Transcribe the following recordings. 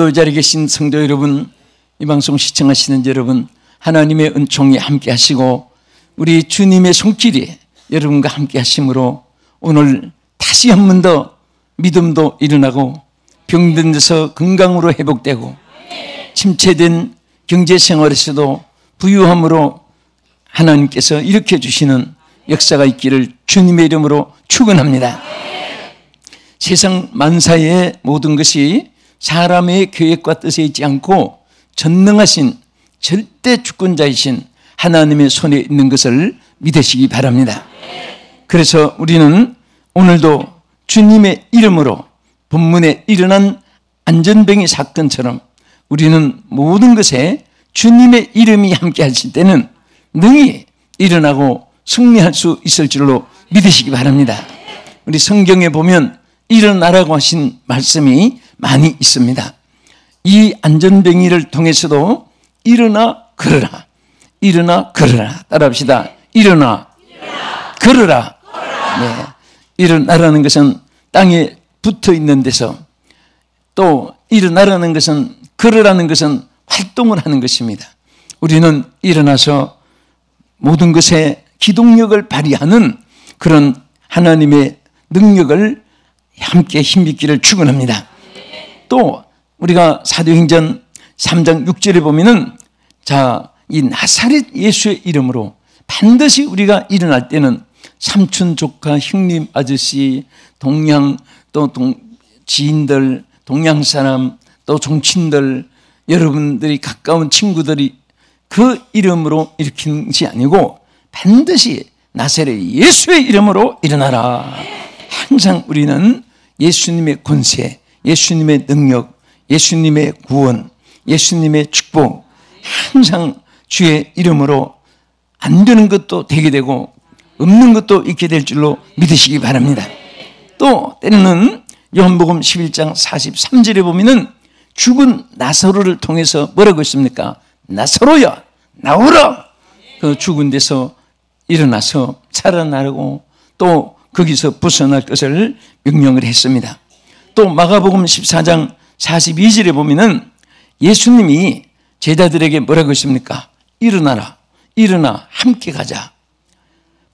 오늘도 이 자리에 계신 성도 여러분, 이 방송 시청하시는 여러분, 하나님의 은총이 함께 하시고 우리 주님의 손길이 여러분과 함께 하심으로 오늘 다시 한 번 더 믿음도 일어나고 병든 데서 건강으로 회복되고 침체된 경제 생활에서도 부유함으로 하나님께서 일으켜 주시는 역사가 있기를 주님의 이름으로 축원합니다. 세상 만사의 모든 것이 사람의 계획과 뜻에 있지 않고 전능하신 절대 주권자이신 하나님의 손에 있는 것을 믿으시기 바랍니다. 그래서 우리는 오늘도 주님의 이름으로 본문에 일어난 안전뱅이 사건처럼 우리는 모든 것에 주님의 이름이 함께 하실 때는 능히 일어나고 승리할 수 있을 줄로 믿으시기 바랍니다. 우리 성경에 보면 일어나라고 하신 말씀이 많이 있습니다. 이 안전뱅이를 통해서도 일어나 걸어라. 일어나 걸어라. 따라합시다. 일어나. 걸어라. 네. 일어나라는 것은 땅에 붙어 있는 데서 또 일어나라는 것은 걸으라는 것은 활동을 하는 것입니다. 우리는 일어나서 모든 것에 기동력을 발휘하는 그런 하나님의 능력을 함께 힘입기를 축원합니다. 또 우리가 사도행전 3장 6절에 보면은 자, 이 나사렛 예수의 이름으로 반드시 우리가 일어날 때는 삼촌 조카 형님 아저씨 동양 또 동, 지인들 동양 사람 또 종친들 여러분들이 가까운 친구들이 그 이름으로 일으키는 것이 아니고 반드시 나사렛 예수의 이름으로 일어나라. 항상 우리는 예수님의 권세, 예수님의 능력, 예수님의 구원, 예수님의 축복, 항상 주의 이름으로 안 되는 것도 되게 되고 없는 것도 있게 될 줄로 믿으시기 바랍니다. 또 때로는 요한복음 11장 43절에 보면은 죽은 나사로를 통해서 뭐라고 했습니까? 나사로야 나오라. 그 죽은 데서 일어나서 살아나고 또 거기서 벗어날 것을 명령을 했습니다. 또 마가복음 14장 42절에 보면은 예수님이 제자들에게 뭐라고 했습니까? 일어나라. 일어나 함께 가자.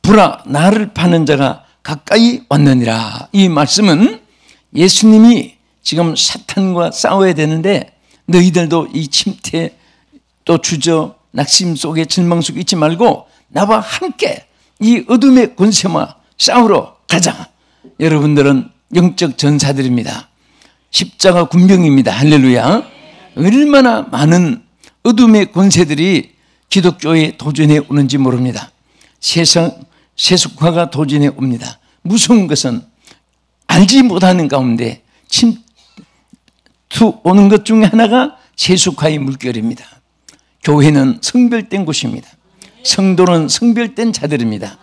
불아 나를 파는 자가 가까이 왔느니라. 이 말씀은 예수님이 지금 사탄과 싸워야 되는데 너희들도 이 침태 또 주저 낙심 속에 절망 속에 있지 말고 나와 함께 이 어둠의 권세와 싸우러 가자. 여러분들은 영적 전사들입니다. 십자가 군병입니다. 할렐루야. 얼마나 많은 어둠의 권세들이 기독교에 도전해 오는지 모릅니다. 세상 세속화가 도전해 옵니다. 무서운 것은 알지 못하는 가운데 침투 오는 것 중에 하나가 세속화의 물결입니다. 교회는 성별된 곳입니다. 성도는 성별된 자들입니다.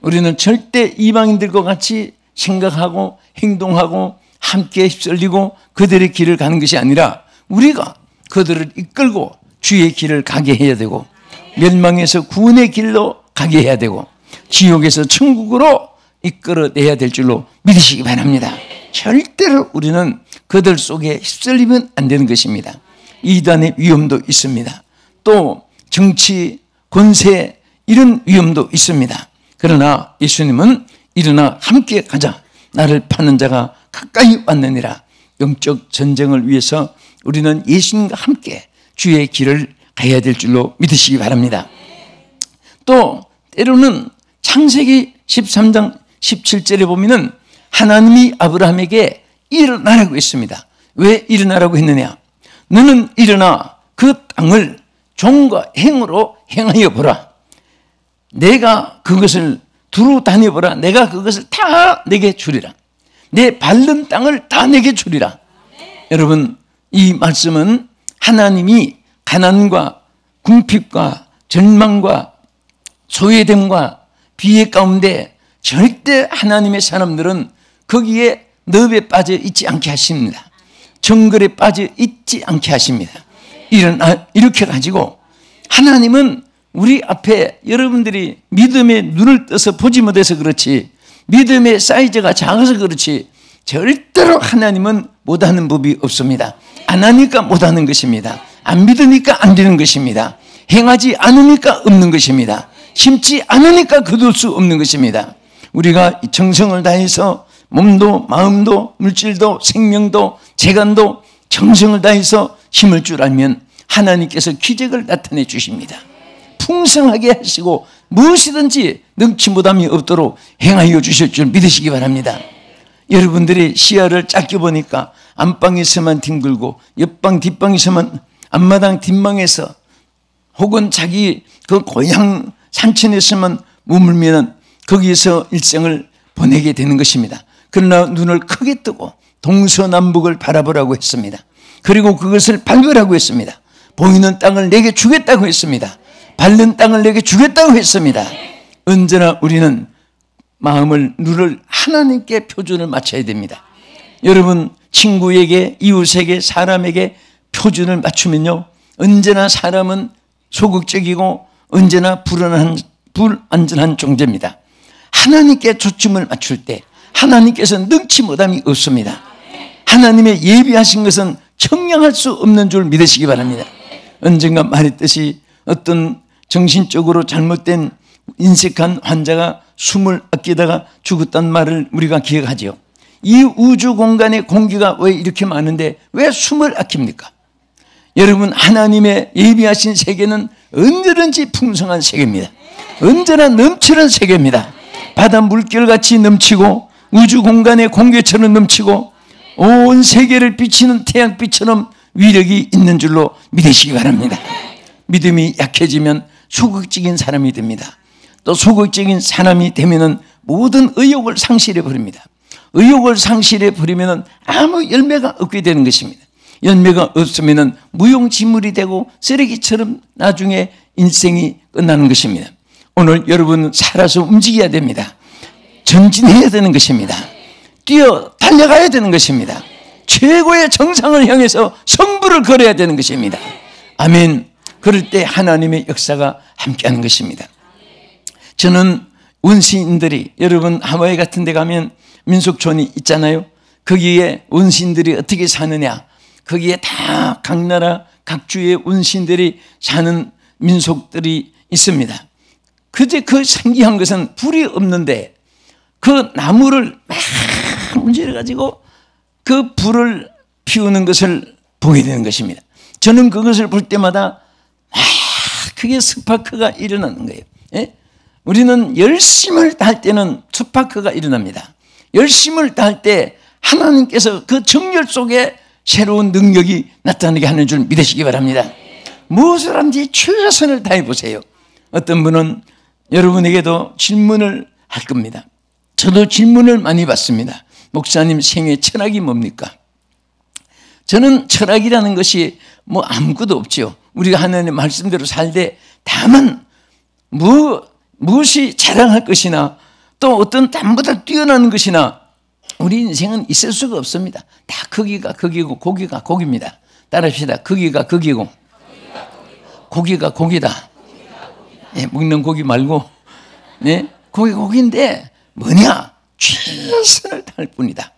우리는 절대 이방인들과 같이 생각하고 행동하고 함께 휩쓸리고 그들의 길을 가는 것이 아니라 우리가 그들을 이끌고 주의 길을 가게 해야 되고 멸망에서 구원의 길로 가게 해야 되고 지옥에서 천국으로 이끌어내야 될 줄로 믿으시기 바랍니다. 절대로 우리는 그들 속에 휩쓸리면 안 되는 것입니다. 이단의 위험도 있습니다. 또 정치, 권세 이런 위험도 있습니다. 그러나 예수님은 일어나 함께 가자. 나를 파는 자가 가까이 왔느니라. 영적 전쟁을 위해서 우리는 예수님과 함께 주의 길을 가야 될 줄로 믿으시기 바랍니다. 또 때로는 창세기 13장 17절에 보면은 하나님이 아브라함에게 일어나라고 했습니다. 왜 일어나라고 했느냐? 너는 일어나 그 땅을 종과 행으로 행하여 보라. 내가 그것을 두루 다녀보라. 내가 그것을 다 내게 주리라. 내 밟는 땅을 다 내게 주리라. 네. 여러분, 이 말씀은 하나님이 가난과 궁핍과 절망과 소외됨과 비애 가운데 절대 하나님의 사람들은 거기에 늪에 빠져 있지 않게 하십니다. 정글에 빠져 있지 않게 하십니다. 이런, 이렇게 가지고 하나님은 우리 앞에 여러분들이 믿음의 눈을 떠서 보지 못해서 그렇지 믿음의 사이즈가 작아서 그렇지 절대로 하나님은 못하는 법이 없습니다. 안 하니까 못하는 것입니다. 안 믿으니까 안 되는 것입니다. 행하지 않으니까 없는 것입니다. 심지 않으니까 거둘 수 없는 것입니다. 우리가 정성을 다해서 몸도 마음도 물질도 생명도 재간도 정성을 다해서 힘을 줄 알면 하나님께서 기적을 나타내 주십니다. 풍성하게 하시고 무엇이든지 능치못함이 없도록 행하여 주실 줄 믿으시기 바랍니다. 여러분들이 시야를 짧게 보니까 안방에서만 뒹굴고 옆방 뒷방에서만 앞마당 뒷방에서 혹은 자기 그 고향 산천에서만 머물면 거기에서 일생을 보내게 되는 것입니다. 그러나 눈을 크게 뜨고 동서남북을 바라보라고 했습니다. 그리고 그것을 발견하고 했습니다. 보이는 땅을 내게 주겠다고 했습니다. 밟는 땅을 내게 주겠다고 했습니다. 언제나 우리는 마음을 눈을 하나님께 표준을 맞춰야 됩니다. 여러분 친구에게 이웃에게 사람에게 표준을 맞추면요 언제나 사람은 소극적이고 언제나 불안한 불안전한 존재입니다. 하나님께 초점을 맞출 때 하나님께서 능치 못함이 없습니다. 하나님의 예비하신 것은 청량할 수 없는 줄 믿으시기 바랍니다. 언젠가 말했듯이 어떤 정신적으로 잘못된 인색한 환자가 숨을 아끼다가 죽었단 말을 우리가 기억하지요. 이 우주 공간의 공기가 왜 이렇게 많은데 왜 숨을 아낍니까? 여러분 하나님의 예비하신 세계는 언제든지 풍성한 세계입니다. 언제나 넘치는 세계입니다. 바다 물결같이 넘치고 우주 공간의 공기처럼 넘치고 온 세계를 비치는 태양빛처럼 위력이 있는 줄로 믿으시기 바랍니다. 믿음이 약해지면 소극적인 사람이 됩니다. 또 소극적인 사람이 되면은 모든 의욕을 상실해 버립니다. 의욕을 상실해 버리면은 아무 열매가 없게 되는 것입니다. 열매가 없으면은 무용지물이 되고 쓰레기처럼 나중에 인생이 끝나는 것입니다. 오늘 여러분 살아서 움직여야 됩니다. 전진해야 되는 것입니다. 뛰어 달려가야 되는 것입니다. 최고의 정상을 향해서 성부를 걸어야 되는 것입니다. 아멘. 그럴 때 하나님의 역사가 함께하는 것입니다. 저는 원시인들이 여러분 하와이 같은 데 가면 민속촌이 있잖아요. 거기에 원시인들이 어떻게 사느냐. 거기에 다 각 나라 각 주의 원시인들이 사는 민속들이 있습니다. 그제 그 신기한 것은 불이 없는데 그 나무를 막 문질러 가지고 그 불을 피우는 것을 보게 되는 것입니다. 저는 그것을 볼 때마다 아, 그게 스파크가 일어나는 거예요. 예? 우리는 열심을 다할 때는 스파크가 일어납니다. 열심을 다할 때 하나님께서 그 정열 속에 새로운 능력이 나타나게 하는 줄 믿으시기 바랍니다. 무엇을 하든지 최선을 다해 보세요. 어떤 분은 여러분에게도 질문을 할 겁니다. 저도 질문을 많이 받습니다. 목사님 생애 철학이 뭡니까? 저는 철학이라는 것이 뭐 아무것도 없죠. 우리가 하나님 말씀대로 살되 다만 무, 무엇이 자랑할 것이나 또 어떤 땀보다 뛰어나는 것이나 우리 인생은 있을 수가 없습니다. 다 거기가 거기고 고기가 고기입니다. 따라합시다. 거기가 거기고 고기가 고기다. 예, 먹는 고기 말고 네? 고기 고기인데 뭐냐? 최선을 다할 뿐이다.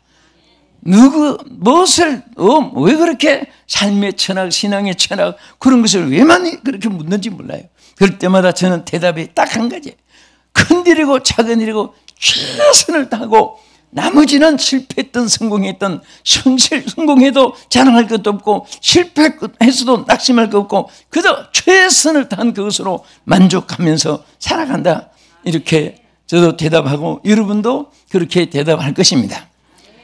누구 무엇을 어, 왜 그렇게 삶의 철학, 신앙의 철학 그런 것을 왜 많이 그렇게 묻는지 몰라요. 그럴 때마다 저는 대답이 딱 한 가지. 큰 일이고 작은 일이고 최선을 다하고 나머지는 실패했던 성공했던 성실 성공해도 자랑할 것도 없고 실패했어도 낙심할 것 없고 그저 최선을 다한 그것으로 만족하면서 살아간다. 이렇게 저도 대답하고 여러분도 그렇게 대답할 것입니다.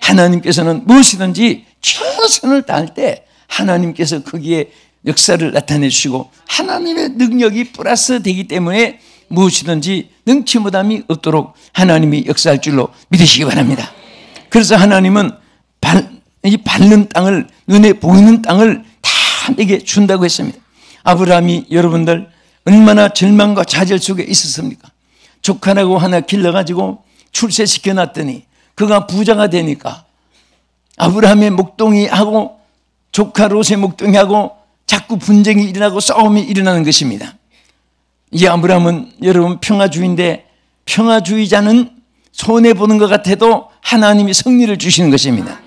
하나님께서는 무엇이든지 최선을 다할 때 하나님께서 거기에 역사를 나타내 주시고 하나님의 능력이 플러스 되기 때문에 무엇이든지 능치 못함이 없도록 하나님이 역사할 줄로 믿으시기 바랍니다. 그래서 하나님은 발, 이 밟는 땅을 눈에 보이는 땅을 다 내게 준다고 했습니다. 아브라함이 여러분들 얼마나 절망과 좌절 속에 있었습니까? 조카라고 하나 길러가지고 출세시켜 놨더니 그가 부자가 되니까 아브라함의 목동이하고 조카 롯의 목동이하고 자꾸 분쟁이 일어나고 싸움이 일어나는 것입니다. 이 아브라함은 여러분 평화주의인데 평화주의자는 손해 보는 것 같아도 하나님이 승리를 주시는 것입니다.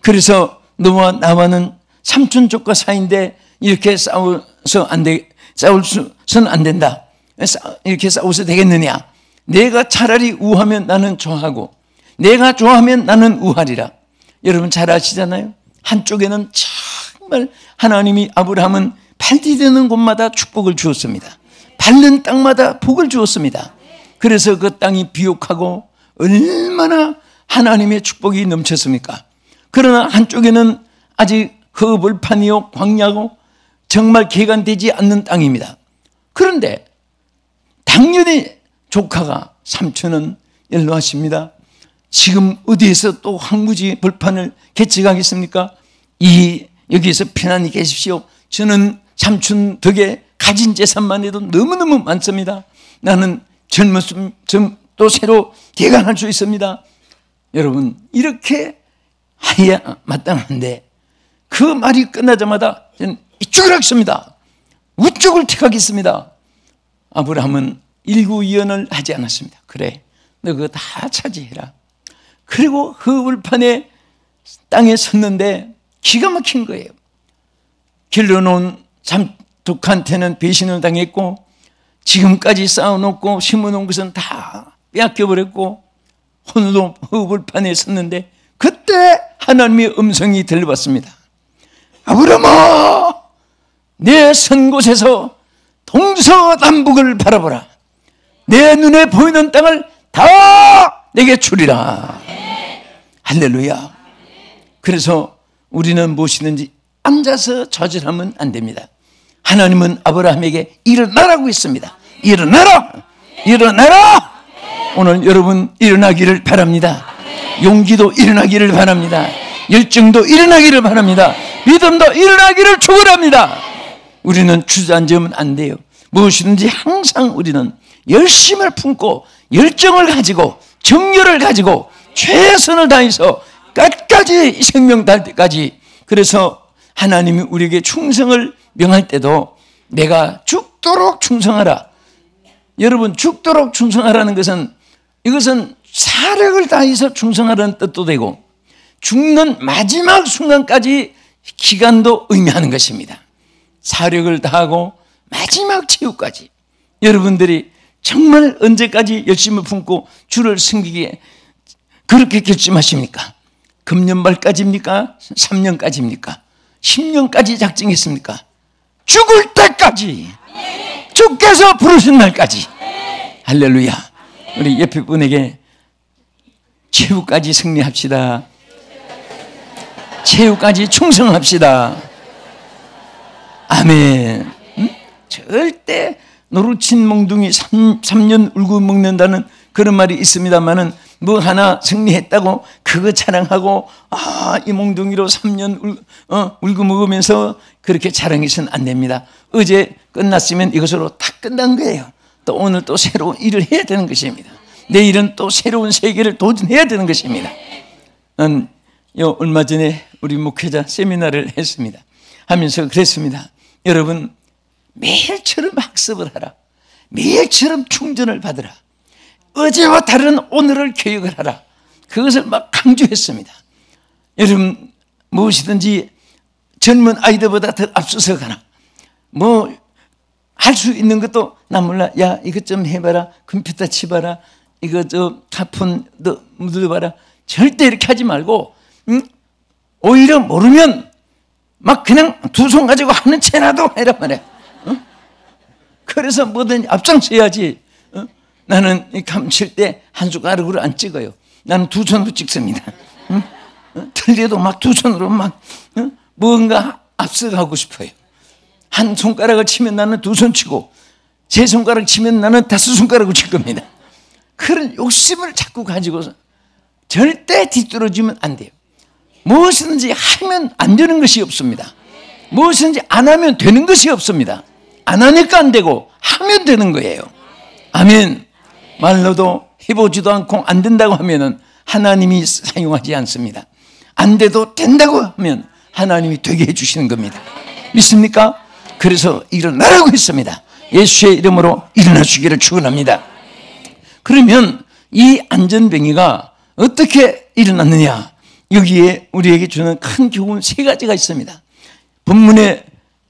그래서 너와 나와는 삼촌 조카 사이인데 이렇게 싸워서 안 돼, 싸울 수는 안 된다. 이렇게 싸워서 되겠느냐? 내가 차라리 우하면 나는 좋아하고 내가 좋아하면 나는 우하리라. 여러분 잘 아시잖아요. 한쪽에는 정말 하나님이 아브라함은 발디되는 곳마다 축복을 주었습니다. 밟는 땅마다 복을 주었습니다. 그래서 그 땅이 비옥하고 얼마나 하나님의 축복이 넘쳤습니까? 그러나 한쪽에는 아직 허벌판이요 광야고 정말 개간되지 않는 땅입니다. 그런데 당연히 조카가 삼촌은 연로하십니다. 지금 어디에서 또 황무지 벌판을 개척하겠습니까? 이 여기에서 편안히 계십시오. 저는 삼촌 덕에 가진 재산만 해도 너무너무 많습니다. 나는 젊었음 또 새로 개간할 수 있습니다. 여러분 이렇게 하야 마땅한데 그 말이 끝나자마자 저는 이쪽을 하겠습니다. 우쪽을 택하겠습니다. 아브라함은 일구이연을 하지 않았습니다. 그래, 너 그거 다 차지해라. 그리고 흙을판에 땅에 섰는데 기가 막힌 거예요. 길러놓은 삼독한테는 배신을 당했고 지금까지 쌓아놓고 심어놓은 것은 다 빼앗겨버렸고 홀로 흙을판에 섰는데 그때 하나님의 음성이 들려왔습니다. 아브라함아 내 선 곳에서 동서남북을 바라보라 내 눈에 보이는 땅을 다 내게 주리라. 할렐루야. 그래서 우리는 무엇이든지 앉아서 저질하면 안 됩니다. 하나님은 아브라함에게 일어나라고 했습니다. 일어나라! 일어나라! 오늘 여러분 일어나기를 바랍니다. 용기도 일어나기를 바랍니다. 열정도 일어나기를 바랍니다. 믿음도 일어나기를 축원합니다. 우리는 주저앉으면 안 돼요. 무엇이든지 항상 우리는 열심을 품고 열정을 가지고 정열을 가지고 최선을 다해서 끝까지 생명 달 때까지 그래서 하나님이 우리에게 충성을 명할 때도 내가 죽도록 충성하라. 여러분 죽도록 충성하라는 것은 이것은 사력을 다해서 충성하라는 뜻도 되고 죽는 마지막 순간까지 기간도 의미하는 것입니다. 사력을 다하고 마지막 최후까지 여러분들이 정말 언제까지 열심을 품고 주를 섬기기에 그렇게 결심하십니까? 금년 말까지입니까? 3년까지입니까? 10년까지 작정했습니까? 죽을 때까지 주께서 부르신 날까지 할렐루야 우리 옆에 분에게 최후까지 승리합시다 최후까지 충성합시다. 아멘. 응? 절대 노루친 몽둥이 3, 3년 울고 먹는다는 그런 말이 있습니다만은 뭐 하나 승리했다고 그거 자랑하고 아, 이 몽둥이로 3년 울, 어, 울고 먹으면서 그렇게 자랑해서는 안 됩니다. 어제 끝났으면 이것으로 다 끝난 거예요. 또 오늘 또 새로운 일을 해야 되는 것입니다. 내일은 또 새로운 세계를 도전해야 되는 것입니다. 음, 요 얼마 전에 우리 목회자 세미나를 했습니다. 하면서 그랬습니다. 여러분 매일처럼 학습을 하라. 매일처럼 충전을 받으라. 어제와 다른 오늘을 교육을 하라. 그것을 막 강조했습니다. 여러분 무엇이든지 젊은 아이들보다 더 앞서서 가라. 뭐 할 수 있는 것도 나 몰라. 야 이것 좀 해봐라. 컴퓨터 치봐라. 이거 저 카폰 너 묻어봐라. 절대 이렇게 하지 말고 응? 오히려 모르면 막 그냥 두 손 가지고 하는 채나도 해라 말이야. 어? 그래서 뭐든 앞장서야지. 어? 나는 감칠 때 한 숟가락으로 안 찍어요. 나는 두 손으로 찍습니다. 어? 틀려도 막 두 손으로 막 어? 뭔가 앞서가고 싶어요. 한 손가락을 치면 나는 두 손 치고 세 손가락 치면 나는 다섯 손가락을 칠 겁니다. 그런 욕심을 자꾸 가지고서 절대 뒤떨어지면 안 돼요. 무엇이든지 하면 안 되는 것이 없습니다. 무엇이든지 안 하면 되는 것이 없습니다. 안 하니까 안 되고 하면 되는 거예요. 아멘. 말로도 해보지도 않고 안 된다고 하면은 하나님이 사용하지 않습니다. 안 돼도 된다고 하면 하나님이 되게 해주시는 겁니다. 믿습니까? 그래서 일어나라고 했습니다. 예수의 이름으로 일어나 주기를 축원합니다. 그러면 이 안전병이가 어떻게 일어났느냐? 여기에 우리에게 주는 큰 교훈 세 가지가 있습니다. 본문에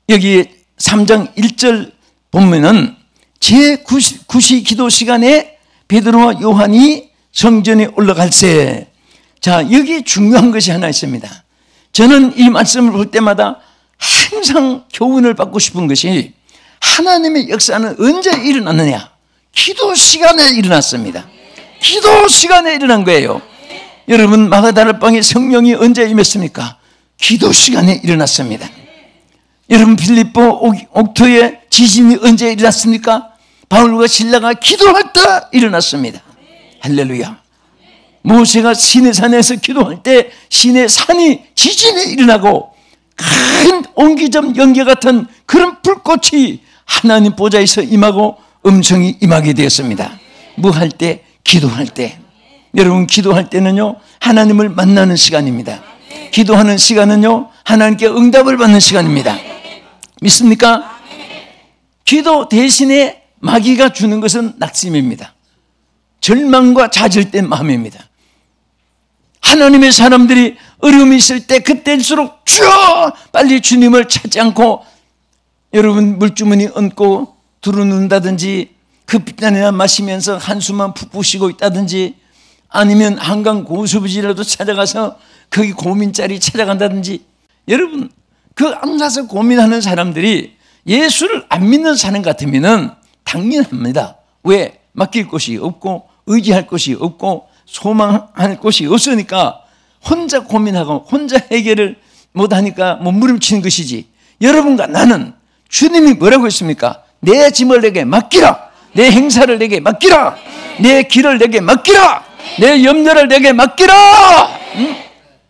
여기 3장 1절 본문은 제9시 기도 시간에 베드로와 요한이 성전에 올라갈새 자, 여기 중요한 것이 하나 있습니다. 저는 이 말씀을 볼 때마다 항상 교훈을 받고 싶은 것이 하나님의 역사는 언제 일어났느냐? 기도 시간에 일어났습니다. 기도 시간에 일어난 거예요. 여러분, 마가다라 방에 성령이 언제 임했습니까? 기도 시간에 일어났습니다. 여러분, 빌립보 옥토에 지진이 언제 일어났습니까? 바울과 신라가 기도할 때 일어났습니다. 할렐루야. 모세가 신의 산에서 기도할 때 신의 산이 지진이 일어나고 큰 옹기점 연기 같은 그런 불꽃이 하나님 보좌에서 임하고 음성이 임하게 되었습니다. 뭐 할 때? 기도할 때. 여러분 기도할 때는요 하나님을 만나는 시간입니다. 기도하는 시간은요 하나님께 응답을 받는 시간입니다. 믿습니까? 기도 대신에 마귀가 주는 것은 낙심입니다. 절망과 좌절된 마음입니다. 하나님의 사람들이 어려움이 있을 때 그때일수록 주여 빨리 주님을 찾지 않고 여러분 물주머니 얹고 두루눈다든지 급비단이나 마시면서 한숨만 푹푹 쉬고 있다든지 아니면 한강 고수부지라도 찾아가서 거기 고민자리 찾아간다든지 여러분 그 앉아서 고민하는 사람들이 예수를 안 믿는 사람 같으면은 당연합니다. 왜? 맡길 곳이 없고 의지할 곳이 없고 소망할 곳이 없으니까 혼자 고민하고 혼자 해결을 못하니까 몸부림치는 것이지. 여러분과 나는 주님이 뭐라고 했습니까? 내 짐을 내게 맡기라. 내 행사를 내게 맡기라. 내 길을 내게 맡기라. 내 염려를 내게 맡기라. 응?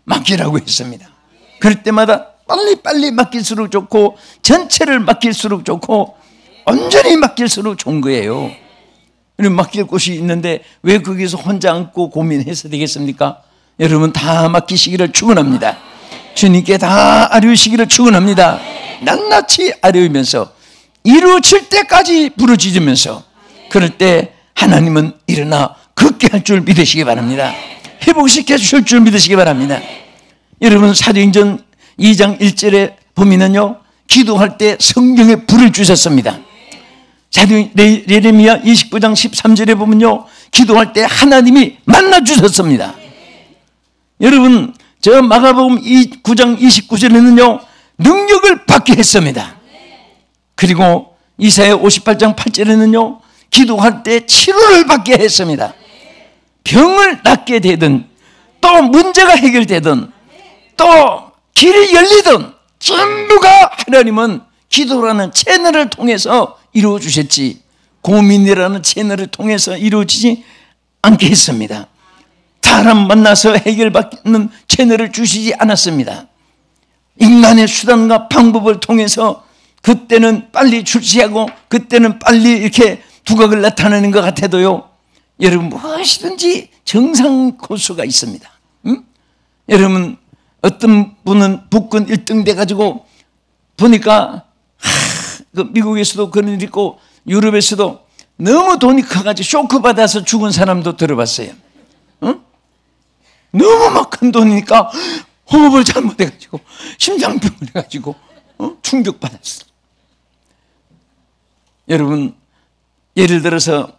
맡기라고 했습니다. 그럴 때마다 빨리빨리 맡길수록 좋고 전체를 맡길수록 좋고 온전히 맡길수록 좋은 거예요. 맡길 곳이 있는데 왜 거기서 혼자 앉고 고민해서 되겠습니까? 여러분 다 맡기시기를 축원합니다. 주님께 다 아뢰시기를 축원합니다. 낱낱이 아뢰면서 이루어질 때까지 부르짖으면서 그럴 때 하나님은 일어나 걷게 할 줄 믿으시기 바랍니다. 회복시켜 주실 줄 믿으시기 바랍니다. 여러분 사도행전 2장 1절에 보면은요 기도할 때 성경에 불을 주셨습니다. 예레미야 29장 13절에 보면요. 기도할 때 하나님이 만나 주셨습니다. 여러분, 저 마가복음 9장 29절에는요. 능력을 받게 했습니다. 그리고 이사야 58장 8절에는요. 기도할 때 치료를 받게 했습니다. 병을 낫게 되든 또 문제가 해결되든 또 길이 열리든 전부가 하나님은 기도라는 채널을 통해서 이루어 주셨지 고민이라는 채널을 통해서 이루어지지 않게 했습니다. 사람 만나서 해결받는 채널을 주시지 않았습니다. 인간의 수단과 방법을 통해서 그때는 빨리 출시하고 그때는 빨리 이렇게 두각을 나타내는 것 같아도요. 여러분 무엇이든지 정상 코스가 있습니다. 응? 여러분 어떤 분은 북근 1등 돼가지고 보니까 그 미국에서도 그런 일 있고 유럽에서도 너무 돈이 커가지고 쇼크 받아서 죽은 사람도 들어봤어요. 응? 너무 막 큰 돈이니까 호흡을 잘못해가지고 심장병을 해가지고 어? 충격받았어. 여러분 예를 들어서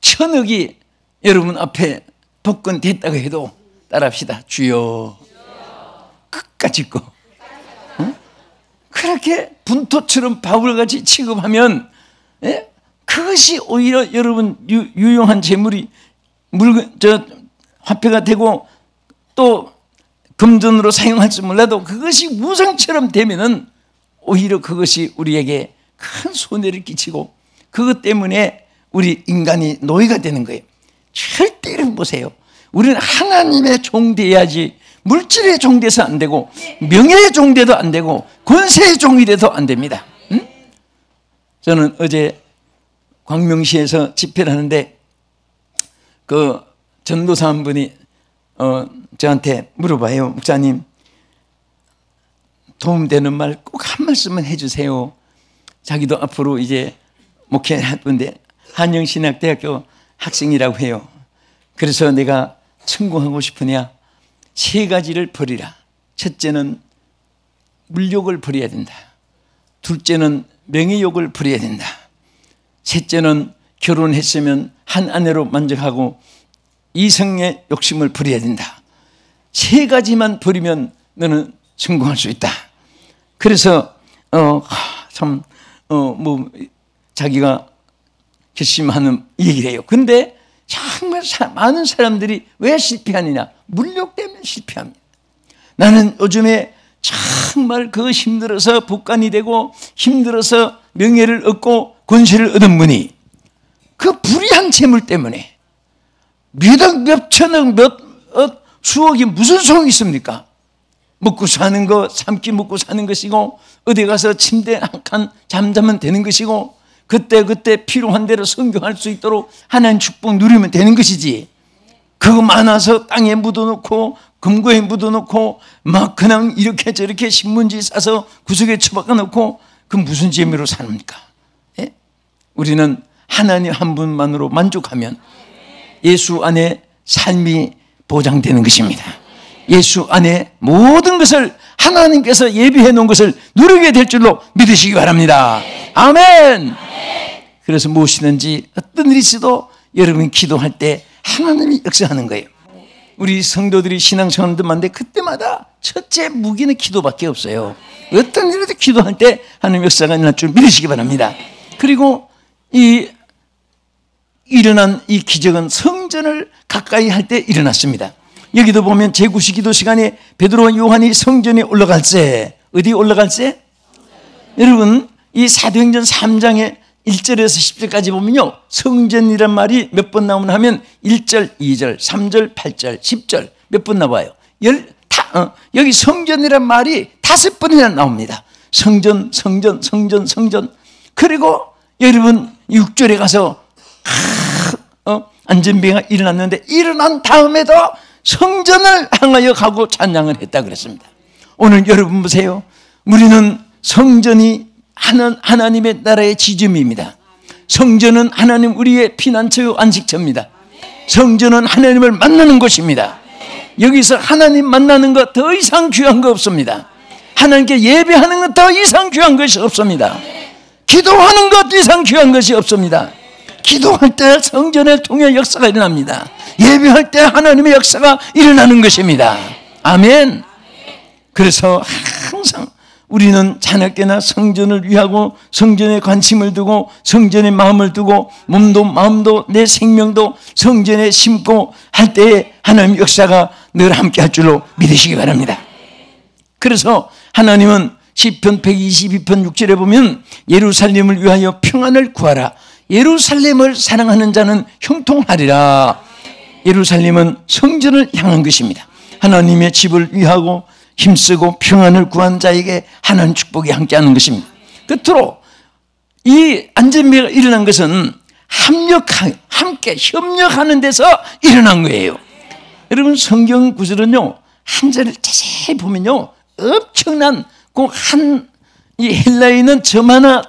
천억이 여러분 앞에 복권됐다고 해도 따라합시다. 주여 끝까지 거. 그렇게 분토처럼 바울같이 취급하면 예? 그것이 오히려 여러분 유, 유용한 재물이 물건 저 화폐가 되고 또 금전으로 사용할지 몰라도 그것이 무상처럼 되면은 오히려 그것이 우리에게 큰 손해를 끼치고 그것 때문에 우리 인간이 노예가 되는 거예요. 절대 로 보세요. 우리는 하나님의 종 돼야지 물질의 종 돼서 안 되고 명예의 종 돼도 안 되고 권세의 종이 돼도 안 됩니다. 응? 저는 어제 광명시에서 집회를 하는데 그 전도사 한 분이 어 저한테 물어봐요. 목사님 도움되는 말 꼭 한 말씀만 해주세요. 자기도 앞으로 이제 목회할 건데 한영신학대학교 학생이라고 해요. 그래서 내가 천공하고 싶으냐? 세 가지를 버리라. 첫째는 물욕을 버려야 된다. 둘째는 명예욕을 버려야 된다. 셋째는 결혼했으면 한 아내로 만족하고 이성의 욕심을 버려야 된다. 세 가지만 버리면 너는 성공할 수 있다. 그래서 어 참 어 뭐 자기가 결심하는 얘기를 해요. 근데 정말 많은 사람들이 왜 실패하느냐? 물욕 때문에 실패합니다. 나는 요즘에 정말 그 힘들어서 북관이 되고 힘들어서 명예를 얻고 권세를 얻은 분이 그 불의한 재물 때문에 몇억 몇 천억 몇 억, 수억이 무슨 소용이 있습니까? 먹고 사는 거, 삼키 먹고 사는 것이고 어디 가서 침대 한 칸 잠자면 되는 것이고 그때 그때 필요한 대로 성경할 수 있도록 하나님 축복 누리면 되는 것이지. 그거 많아서 땅에 묻어놓고 금고에 묻어놓고 막 그냥 이렇게 저렇게 신문지 싸서 구석에 처박아 놓고 그 무슨 재미로 삽니까? 예? 우리는 하나님 한 분만으로 만족하면 예수 안에 삶이 보장되는 것입니다. 예수 안에 모든 것을 하나님께서 예비해 놓은 것을 누리게 될 줄로 믿으시기 바랍니다. 아멘. 그래서 무엇이든지 어떤 일이 있어도 여러분이 기도할 때 하나님이 역사하는 거예요. 우리 성도들이 신앙생활도 많은데 그때마다 첫째 무기는 기도밖에 없어요. 어떤 일에도 기도할 때 하나님 역사가 일어날 줄 믿으시기 바랍니다. 그리고 이 일어난 이 기적은 성전을 가까이 할 때 일어났습니다. 여기도 보면 제9시 기도 시간에 베드로와 요한이 성전에 올라갈 때 어디 올라갈 때? 여러분 이 사도행전 3장에 1절에서 10절까지 보면요. 성전이란 말이 몇 번 나오나 하면 1절, 2절, 3절, 8절, 10절 몇 번 나와요. 열, 타, 어, 여기 성전이란 말이 다섯 번이나 나옵니다. 성전, 성전, 성전, 성전. 그리고 여러분 6절에 가서 어, 안전병가 일어났는데 일어난 다음에도 성전을 향하여 가고 찬양을 했다 그랬습니다. 오늘 여러분 보세요. 우리는 성전이 하나님의 나라의 지점입니다. 성전은 하나님 우리의 피난처요 안식처입니다. 성전은 하나님을 만나는 곳입니다. 여기서 하나님 만나는 것 더 이상 귀한 거 없습니다. 하나님께 예배하는 것 더 이상 귀한 것이 없습니다. 기도하는 것 이상 귀한 것이 없습니다. 기도할 때 성전을 통해 역사가 일어납니다. 예배할 때 하나님의 역사가 일어나는 것입니다. 아멘. 그래서 항상 우리는 자녀께나 성전을 위하고 성전에 관심을 두고 성전에 마음을 두고 몸도 마음도 내 생명도 성전에 심고 할 때에 하나님 역사가 늘 함께 할 줄로 믿으시기 바랍니다. 그래서 하나님은 시편 122편 6절에 보면 예루살렘을 위하여 평안을 구하라. 예루살렘을 사랑하는 자는 형통하리라. 예루살렘은 성전을 향한 것입니다. 하나님의 집을 위하고 힘쓰고 평안을 구한 자에게 하나님 축복이 함께하는 것입니다. 끝으로 이 안전비가 일어난 것은 합력 함께 협력하는 데서 일어난 거예요. 여러분 성경 구절은요 한 절을 자세히 보면요 엄청난 꼭한 이 헬라인은 점 하나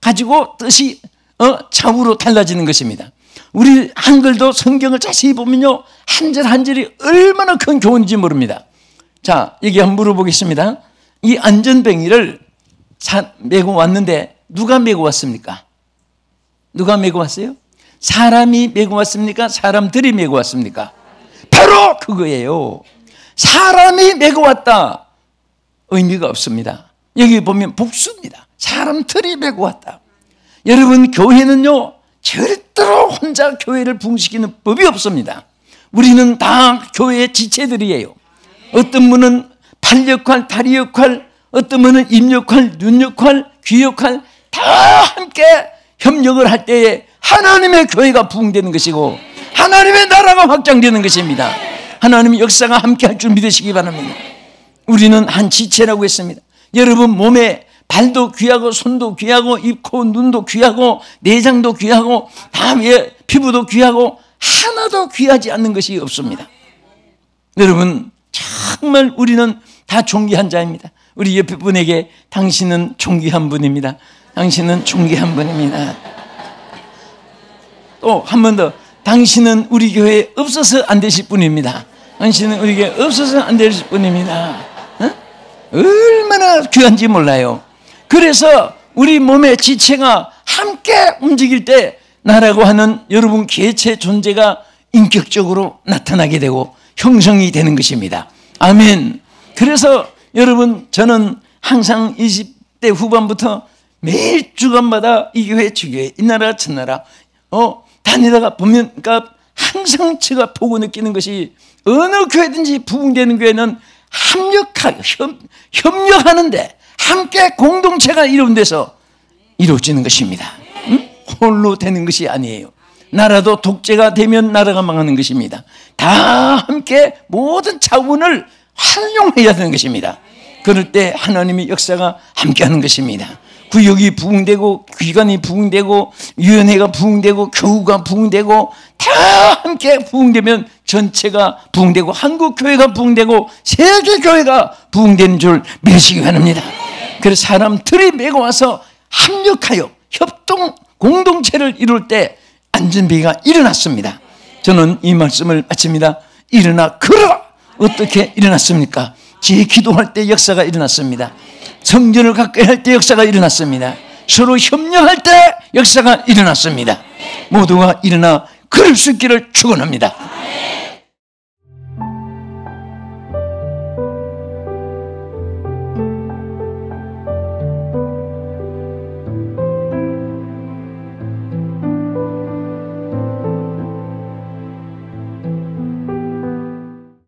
가지고 뜻이 어, 좌우로 달라지는 것입니다. 우리 한글도 성경을 자세히 보면요 한 절 한 절이 얼마나 큰 교훈인지 모릅니다. 자, 여기 한번 물어보겠습니다. 이 안전뱅이를 메고 왔는데 누가 메고 왔습니까? 누가 메고 왔어요? 사람이 메고 왔습니까? 사람들이 메고 왔습니까? 바로 그거예요. 사람이 메고 왔다. 의미가 없습니다. 여기 보면 복수입니다. 사람들이 메고 왔다. 여러분, 교회는요, 절대로 혼자 교회를 붕시키는 법이 없습니다. 우리는 다 교회의 지체들이에요. 어떤 분은 팔 역할, 다리 역할, 어떤 분은 입 역할, 눈 역할, 귀 역할 다 함께 협력을 할 때에 하나님의 교회가 부흥되는 것이고 하나님의 나라가 확장되는 것입니다. 하나님의 역사가 함께 할 줄 믿으시기 바랍니다. 우리는 한 지체라고 했습니다. 여러분 몸에 발도 귀하고 손도 귀하고 입, 코, 눈도 귀하고 내장도 귀하고 다음에 피부도 귀하고 하나도 귀하지 않는 것이 없습니다. 여러분 정말 우리는 다 존귀한 자입니다. 우리 옆에 분에게 당신은 존귀한 분입니다. 당신은 존귀한 분입니다. 또 한 번 더 당신은 우리 교회에 없어서 안 되실 분입니다. 당신은 우리에게 없어서 안될 뿐입니다. 어? 얼마나 귀한지 몰라요. 그래서 우리 몸의 지체가 함께 움직일 때 나라고 하는 여러분 개체 존재가 인격적으로 나타나게 되고 형성이 되는 것입니다. 아멘. 그래서 여러분 저는 항상 20대 후반부터 매일 주간마다 이 교회 주교회 이 나라 저 나라 어 다니다가 보면 그러니까 항상 제가 보고 느끼는 것이 어느 교회든지 부흥되는 교회는 합력하고 협, 협력하는데 함께 공동체가 이루어져서 이루어지는 것입니다. 응? 홀로 되는 것이 아니에요. 나라도 독재가 되면 나라가 망하는 것입니다. 다 함께 모든 자원을 활용해야 되는 것입니다. 그럴 때 하나님의 역사가 함께하는 것입니다. 구역이 부흥되고 기관이 부흥되고 위원회가 부흥되고 교우가 부흥되고 다 함께 부흥되면 전체가 부흥되고 한국 교회가 부흥되고 세계 교회가 부흥되는 줄 믿으시기 바랍니다. 그래서 사람들이 메고 와서 합력하여 협동 공동체를 이룰 때 안전비가 일어났습니다. 저는 이 말씀을 마칩니다. 일어나 걸어 어떻게 일어났습니까? 제 기도할 때 역사가 일어났습니다. 성전을 가까이 할 때 역사가 일어났습니다. 서로 협력할 때 역사가 일어났습니다. 모두가 일어나 그럴 수 있기를 축원합니다.